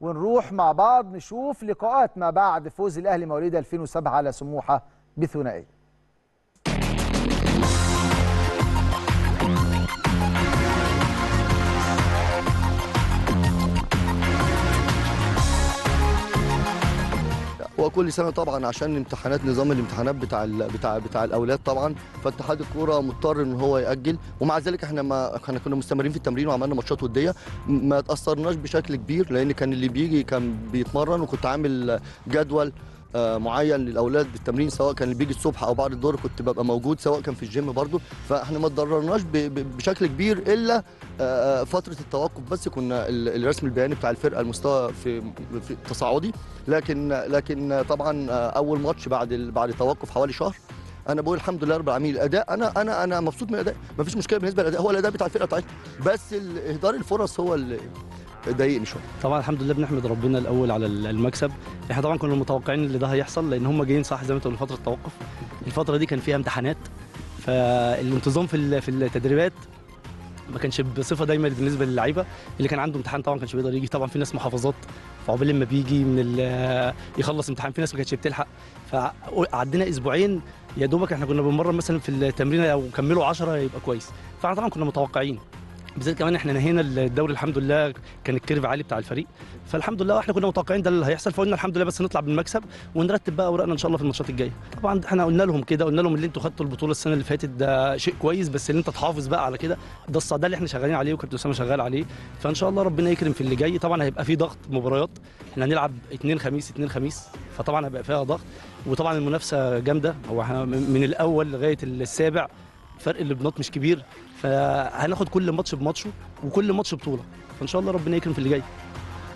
ونروح مع بعض نشوف لقاءات ما بعد فوز الأهلي مواليد 2007 على سموحة بثنائيه هو كل سنة طبعا عشان امتحانات نظام الامتحانات بتاع ال بتاع بتاع الأولاد طبعا. فاتحاد الكورة مضطر إن هو يأجل. ومع ذلك إحنا ما إحنا كنا مستمرين في التمرين وعملنا ماتشات ودية. ما تأثرناش بشكل كبير لأن كان اللي بيجي كان بيتمرن. وكنت عامل جدول معين للأولاد التمرين سواء كان اللي بيجي الصبح أو بعد الظهر كنت ببقى موجود سواء كان في الجيم برضو فإحنا ما اتضررناش بشكل كبير إلا آه، فترة التوقف بس. كنا ال- الرسم البياني بتاع الفرقة المستوى في في التصاعدي لكن لكن طبعا أول ماتش بعد بعد توقف حوالي شهر أنا بقول الحمد لله رب العالمين. الأداء أنا أنا أنا مبسوط من الأداء. مفيش مشكلة بالنسبة للأداء هو الأداء بتاع الفرقة بتاعتنا. بس إهدار الفرص هو اللي ضايقني شوية. طبعا الحمد لله بنحمد ربنا الأول على المكسب. إحنا طبعا كنا متوقعين إن ده هيحصل لأن هم جايين صح زي ما أنت قلت فتره توقف الفترة دي كان فيها امتحانات فالانتظام في في التدريبات ما كانش بصفة دايما بالنسبة للعيبة. اللي كان عنده امتحان طبعا كانش بيقدر يجي. طبعا في ناس محافظات فعقبال لما بيجي من يخلص امتحان في ناس ما كانتش بتلحق. فعدينا أسبوعين يا دوبك إحنا كنا بنمرن مثلا في التمرين لو كملوا 10 يبقى كويس. فإحنا طبعا كنا متوقعين. بالذات كمان إحنا نهينا الدوري الحمد لله كان الكيرف عالي بتاع الفريق. فالحمد لله إحنا كنا متوقعين ده اللي هيحصل فقلنا الحمد لله بس نطلع بالمكسب ونرتب بقى أوراقنا إن شاء الله في الماتشات الجاية. طبعا إحنا قلنا لهم كده قلنا لهم اللي أنتوا خدتوا البطولة السنة اللي فاتت ده شيء كويس بس اللي أنت تحافظ بقى على كده ده الص- ده اللي إحنا شغالين عليه وكابتن أسامة شغال عليه. فإن شاء الله ربنا يكرم في اللي جاي. طبعا هيبقى في ضغط مباريات. إحنا هنلعب اثنين خميس اثنين خميس فطبعا هيبقى فيها ضغط. وطبعا المنافسة جامدة. هو من الأول لغاية السابع فرق البنات مش كبير فهناخد كل ماتش بماتشه وكل ماتش بطولة فإن شاء الله ربنا يكرم في اللي جاي.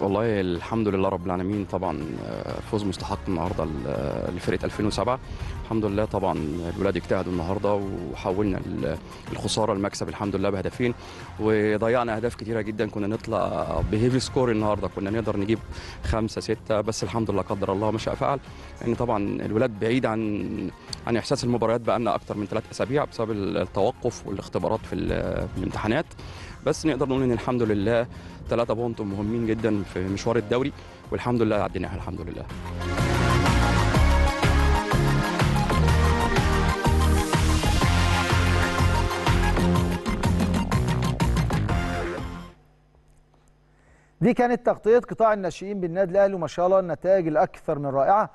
والله الحمد لله رب العالمين. طبعا آه، فوز مستحق النهارده آه، لفرقه 2007 الحمد لله طبعا الولاد اجتهدوا النهارده وحولنا ال- الخسارة المكسب الحمد لله بهدفين. وضيعنا أهداف كتيرة جدا. كنا نطلع ب heavy score النهارده. كنا نقدر نجيب خمسة ستة بس الحمد لله قدر الله ما شاء فعل. لأن طبعا الولاد بعيد عن عن إحساس المباريات بقالنا أكتر من ثلاث أسابيع بسبب التوقف والاختبارات في, ال- في الامتحانات. بس نقدر نقول إن الحمد لله ثلاثة بونت مهمين جدا في مشوار الدوري والحمد لله عديناها الحمد لله. دي كانت تغطية قطاع الناشئين بالنادي الأهلي وما شاء الله النتائج الأكثر من رائعة.